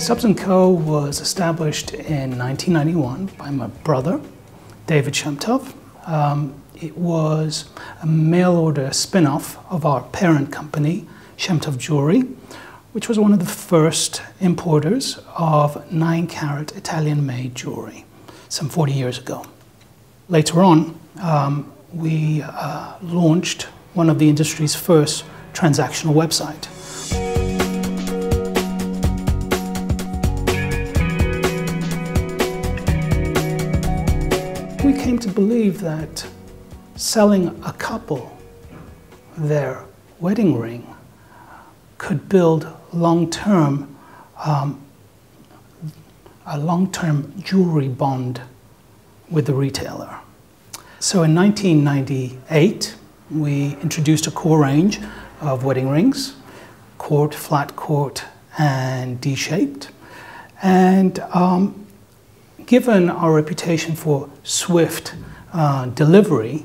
Stubbs & Co. was established in 1991 by my brother, David Shem-Tov. Um, it was a mail order spin-off of our parent company, Shem-Tov Jewelry, which was one of the first importers of 9 carat Italian made jewelry some 40 years ago. Later on, um, we uh, launched one of the industry's first transactional website. Came to believe that selling a couple their wedding ring could build long-term um, a long-term jewelry bond with the retailer. So in 1998, we introduced a core range of wedding rings, court, flat court, and D-shaped. And um, given our reputation for swift uh, delivery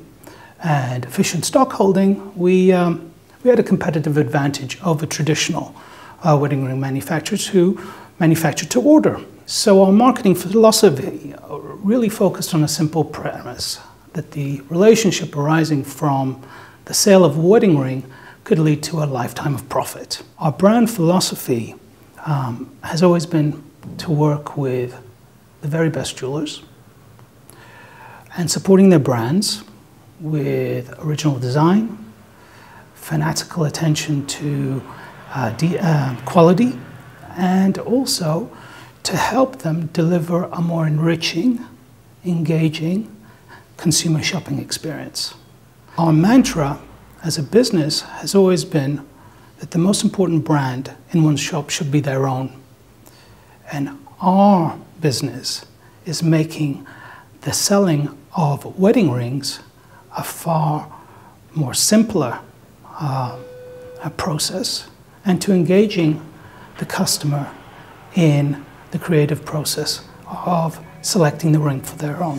and efficient stock holding, we, um, we had a competitive advantage over traditional uh, wedding ring manufacturers who manufacture to order. So our marketing philosophy really focused on a simple premise that the relationship arising from the sale of a wedding ring could lead to a lifetime of profit. Our brand philosophy um, has always been to work with the very best jewelers and supporting their brands with original design, fanatical attention to uh, uh, quality, and also to help them deliver a more enriching, engaging consumer shopping experience. Our mantra as a business has always been that the most important brand in one's shop should be their own. And our business is making the selling of wedding rings a far more simpler uh, process and to engaging the customer in the creative process of selecting the ring for their own.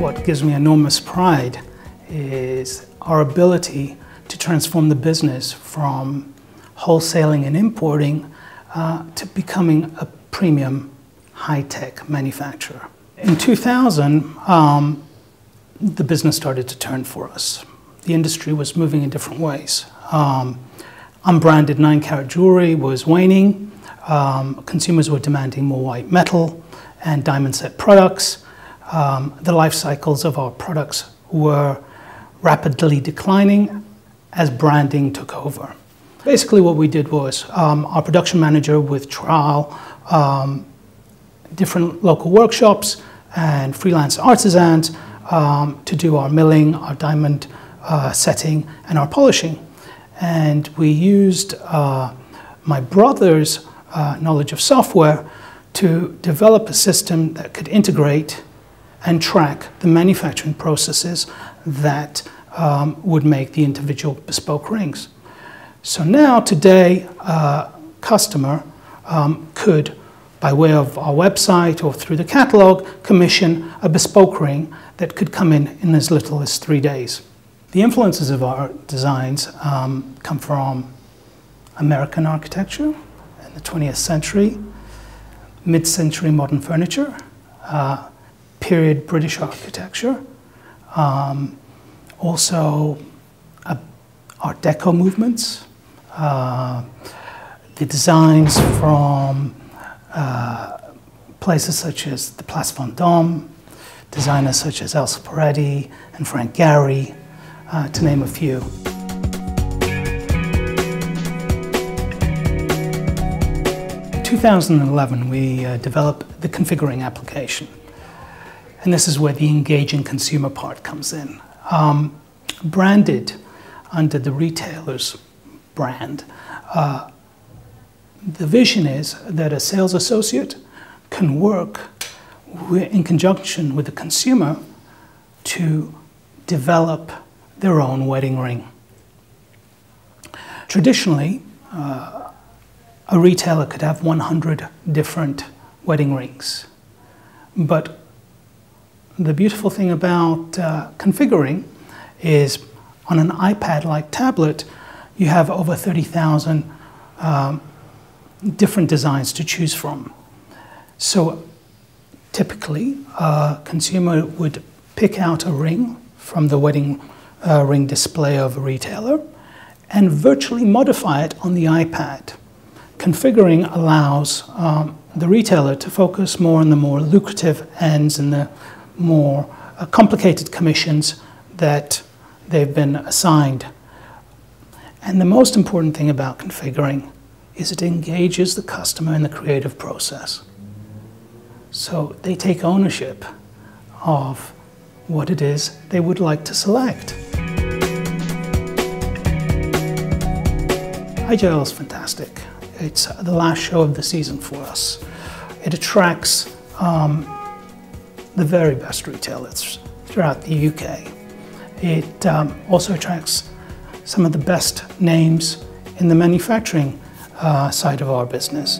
What gives me enormous pride is our ability to transform the business from wholesaling and importing uh, to becoming a premium high-tech manufacturer. In 2000, um, the business started to turn for us the industry was moving in different ways. Um, unbranded nine carat jewelry was waning. Um, consumers were demanding more white metal and diamond set products. Um, the life cycles of our products were rapidly declining as branding took over. Basically, what we did was um, our production manager with trial um, different local workshops and freelance artisans um, to do our milling, our diamond uh, setting and our polishing. And we used uh, my brother's uh, knowledge of software to develop a system that could integrate and track the manufacturing processes that um, would make the individual bespoke rings. So now, today, a customer um, could, by way of our website or through the catalog, commission a bespoke ring that could come in in as little as three days. The influences of our designs um, come from American architecture in the 20th century, mid-century modern furniture, uh, period British architecture, um, also uh, Art Deco movements, uh, the designs from uh, places such as the Place Vendôme, designers such as Elsa Peretti and Frank Gehry, uh, to name a few. In 2011, we uh, developed the configuring application. And this is where the engaging consumer part comes in. Um, branded under the retailer's brand, uh, the vision is that a sales associate can work in conjunction with the consumer to develop their own wedding ring. Traditionally, uh, a retailer could have 100 different wedding rings. But the beautiful thing about uh, configuring is on an iPad-like tablet, you have over 30,000 um, different designs to choose from. So typically, a consumer would pick out a ring from the wedding uh, ring display of a retailer and virtually modify it on the iPad. Configuring allows um, the retailer to focus more on the more lucrative ends and the more uh, complicated commissions that they've been assigned. And the most important thing about configuring is it engages the customer in the creative process. So they take ownership of what it is they would like to select. IJL is fantastic. It's the last show of the season for us. It attracts um, the very best retailers throughout the UK. It um, also attracts some of the best names in the manufacturing uh, side of our business.